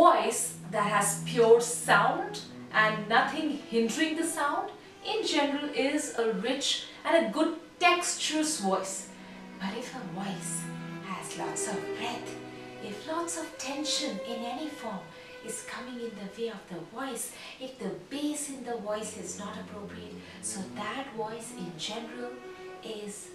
voice that has pure sound and nothing hindering the sound in general is a rich and a good texturous voice. But if a voice has lots of breath, if lots of tension in any form is coming in the way of the voice, if the bass in the voice is not appropriate, so that voice in general is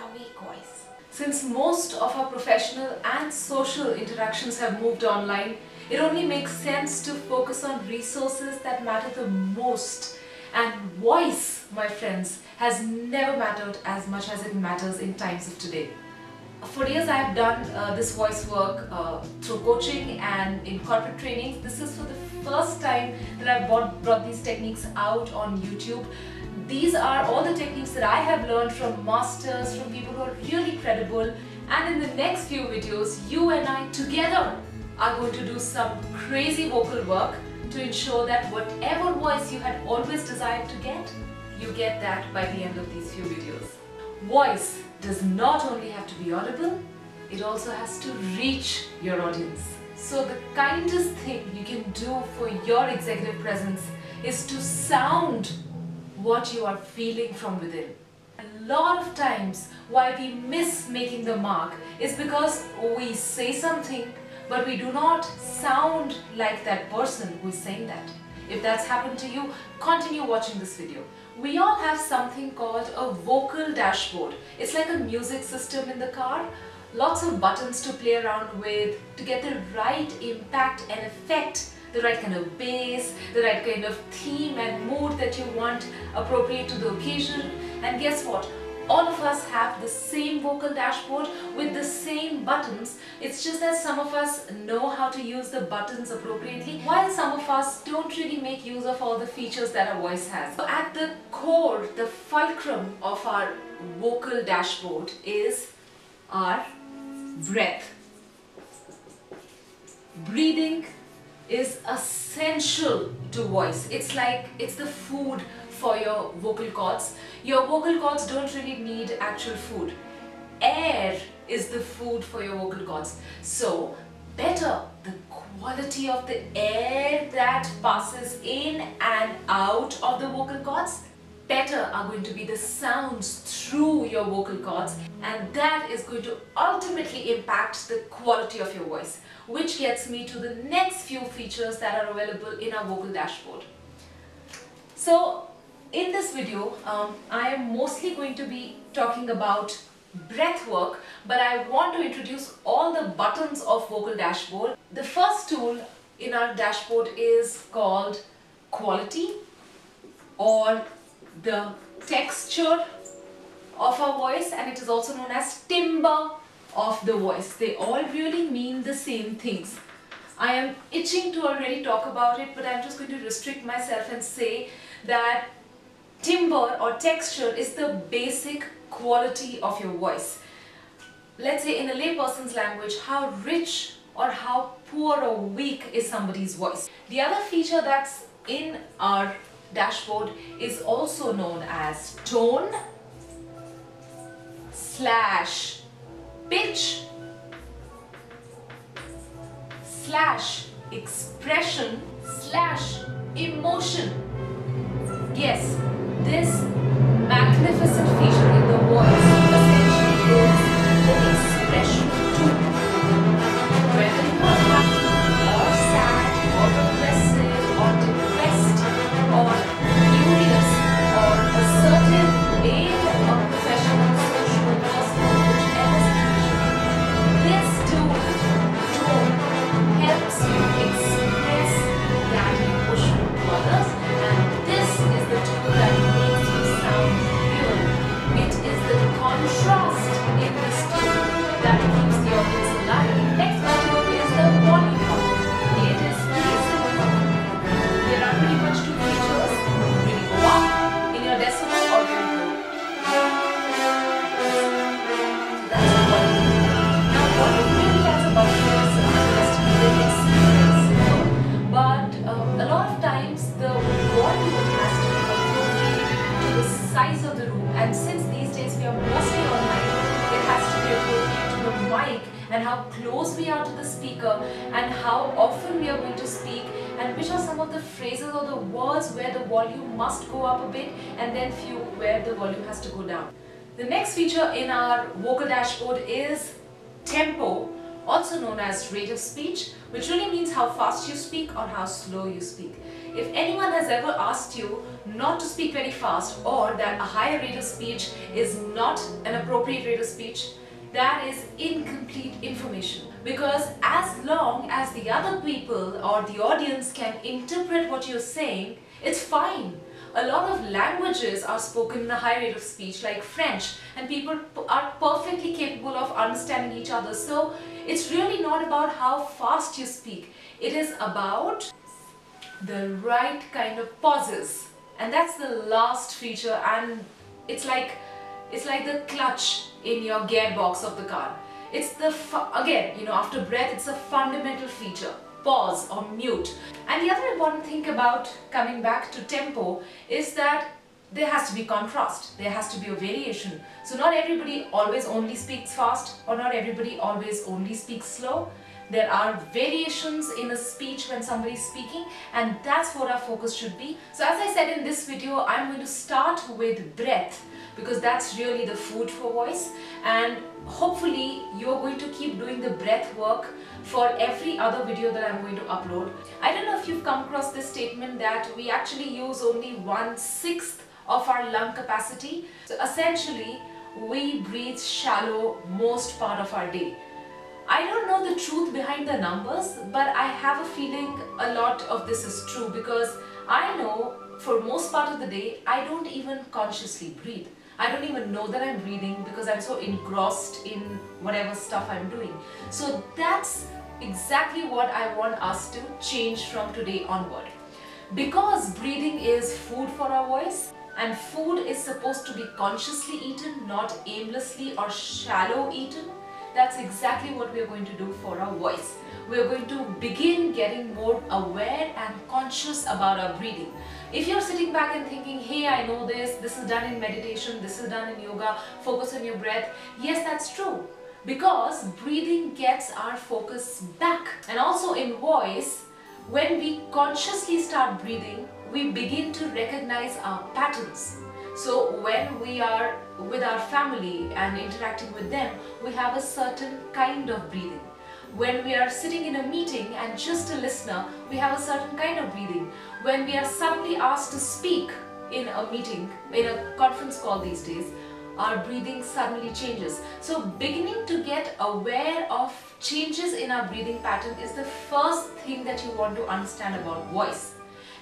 a weak voice. Since most of our professional and social interactions have moved online, it only makes sense to focus on resources that matter the most. And voice, my friends, has never mattered as much as it matters in times of today. For years I have done uh, this voice work uh, through coaching and in corporate trainings. This is for the first time that I've brought these techniques out on YouTube. These are all the techniques that I have learned from masters, from people who are really credible. And in the next few videos, you and I together are going to do some crazy vocal work to ensure that whatever voice you had always desired to get, you get that by the end of these few videos. Voice does not only have to be audible, it also has to reach your audience. So the kindest thing you can do for your executive presence is to sound what you are feeling from within. A lot of times why we miss making the mark is because we say something but we do not sound like that person who is saying that. If that's happened to you, continue watching this video. We all have something called a vocal dashboard. It's like a music system in the car. Lots of buttons to play around with to get the right impact and effect the right kind of bass, the right kind of theme and mood that you want appropriate to the occasion. And guess what? All of us have the same vocal dashboard with the same buttons. It's just that some of us know how to use the buttons appropriately while some of us don't really make use of all the features that our voice has. So at the core, the fulcrum of our vocal dashboard is our breath. Breathing is essential to voice. It's like, it's the food for your vocal cords. Your vocal cords don't really need actual food. Air is the food for your vocal cords. So better the quality of the air that passes in and out of the vocal cords, better are going to be the sounds through your vocal cords and that is going to ultimately impact the quality of your voice which gets me to the next few features that are available in our vocal dashboard. So in this video, um, I am mostly going to be talking about breath work, but I want to introduce all the buttons of Vocal Dashboard. The first tool in our dashboard is called Quality or the texture of our voice and it is also known as timbre of the voice. They all really mean the same things. I am itching to already talk about it but I'm just going to restrict myself and say that timbre or texture is the basic quality of your voice. Let's say in a layperson's language, how rich or how poor or weak is somebody's voice. The other feature that's in our dashboard is also known as tone slash pitch slash expression slash emotion. Yes, this magnificent feature Still how often we are going to speak and which are some of the phrases or the words where the volume must go up a bit and then few where the volume has to go down. The next feature in our vocal dashboard is tempo, also known as rate of speech, which really means how fast you speak or how slow you speak. If anyone has ever asked you not to speak very fast or that a higher rate of speech is not an appropriate rate of speech, that is incomplete information because as long as the other people or the audience can interpret what you're saying, it's fine. A lot of languages are spoken in a high rate of speech like French and people are perfectly capable of understanding each other. So it's really not about how fast you speak. It is about the right kind of pauses. And that's the last feature and it's like it's like the clutch in your gearbox of the car. It's the, again, you know, after breath, it's a fundamental feature. Pause or mute. And the other important thing about coming back to tempo is that there has to be contrast. There has to be a variation. So not everybody always only speaks fast or not everybody always only speaks slow. There are variations in a speech when somebody is speaking and that's what our focus should be. So as I said in this video, I'm going to start with breath because that's really the food for voice and hopefully you're going to keep doing the breath work for every other video that I'm going to upload. I don't know if you've come across this statement that we actually use only one-sixth of our lung capacity. So essentially, we breathe shallow most part of our day. I don't know the truth behind the numbers, but I have a feeling a lot of this is true because I know for most part of the day, I don't even consciously breathe. I don't even know that I'm breathing because I'm so engrossed in whatever stuff I'm doing. So that's exactly what I want us to change from today onward. Because breathing is food for our voice and food is supposed to be consciously eaten, not aimlessly or shallow eaten, that's exactly what we are going to do for our voice. We are going to begin getting more aware and conscious about our breathing. If you're sitting back and thinking, hey, I know this, this is done in meditation, this is done in yoga, focus on your breath. Yes, that's true. Because breathing gets our focus back. And also in voice, when we consciously start breathing, we begin to recognize our patterns. So when we are with our family and interacting with them, we have a certain kind of breathing. When we are sitting in a meeting and just a listener, we have a certain kind of breathing. When we are suddenly asked to speak in a meeting, in a conference call these days, our breathing suddenly changes. So beginning to get aware of changes in our breathing pattern is the first thing that you want to understand about voice.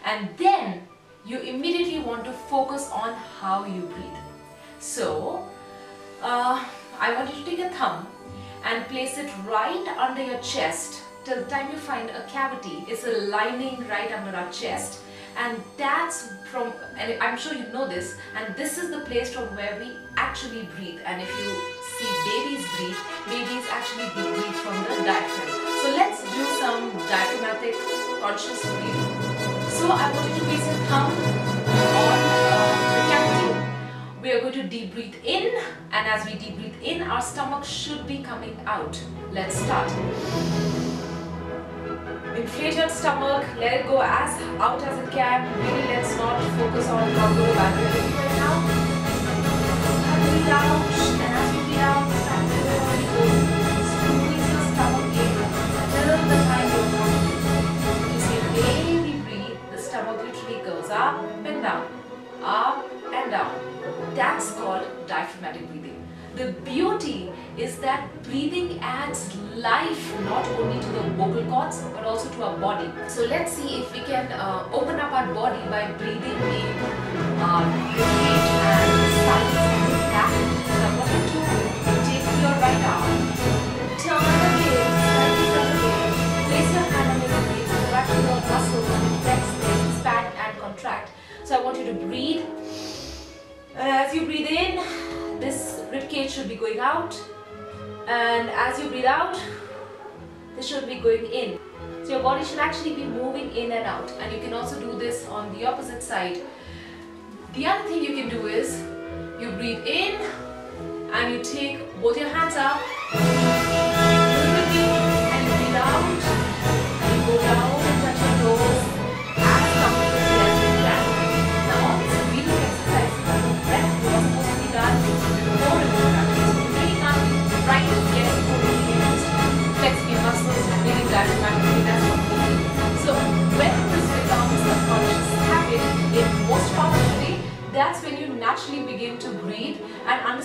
And then you immediately want to focus on how you breathe. So, uh, I want you to take a thumb and place it right under your chest till the time you find a cavity. It's a lining right under our chest and that's from, and I'm sure you know this, and this is the place from where we actually breathe. And if you see babies breathe, babies actually breathe from the diaphragm. So let's do some diaphragmatic conscious breathing. So I want you to place your thumb on we are going to deep breathe in and as we deep breathe in our stomach should be coming out. Let's start. Inflate your stomach, let it go as out as it can. Really let's not focus on how low back we're right now. Life not only to the vocal cords but also to our body. So let's see if we can uh, open up our body by breathing in uh, rotate and sides and back. So I want you to take your right arm, turn again, slightly turn again, place your hand on your face, contract your muscles, flex, expand and contract. So I want you to breathe and as you breathe in, this ribcage should be going out. And as you breathe out, this should be going in. So your body should actually be moving in and out. And you can also do this on the opposite side. The other thing you can do is, you breathe in and you take both your hands up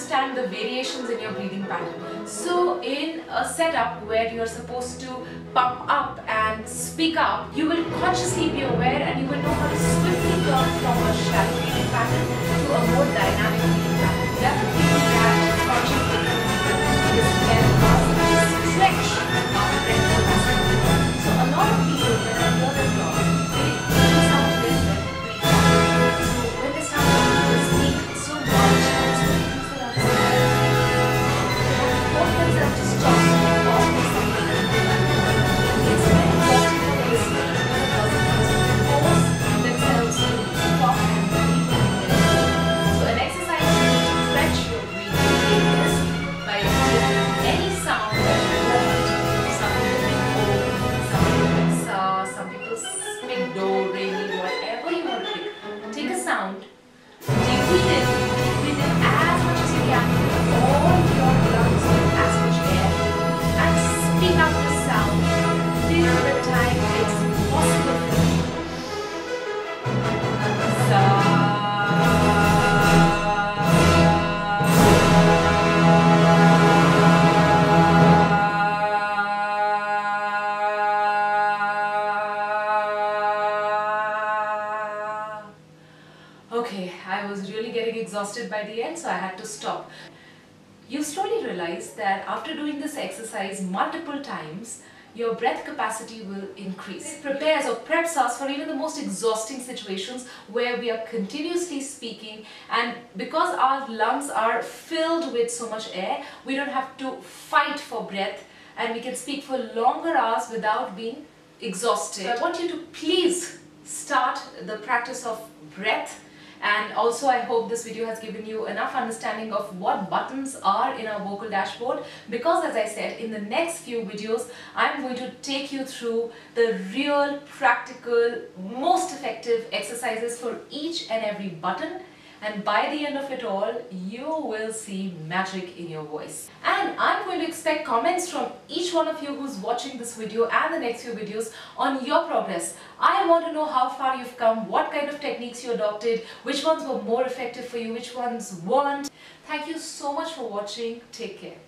understand the variations in your breathing pattern. So in a setup where you're supposed to pump up and speak up, you will consciously be aware and you will know how to swiftly turn from a shallow breathing pattern to a more dynamic breathing pattern. Sound, exhausted by the end, so I had to stop. You slowly realize that after doing this exercise multiple times, your breath capacity will increase. It prepares or preps us for even the most exhausting situations where we are continuously speaking and because our lungs are filled with so much air, we don't have to fight for breath and we can speak for longer hours without being exhausted. I want you to please start the practice of breath and also I hope this video has given you enough understanding of what buttons are in our vocal dashboard. Because as I said in the next few videos I'm going to take you through the real practical most effective exercises for each and every button and by the end of it all you will see magic in your voice. And I'm going to expect comments from each one of you who's watching this video and the next few videos on your progress. I want to know how far you've come what kind of techniques you adopted which ones were more effective for you which ones weren't. Thank you so much for watching. Take care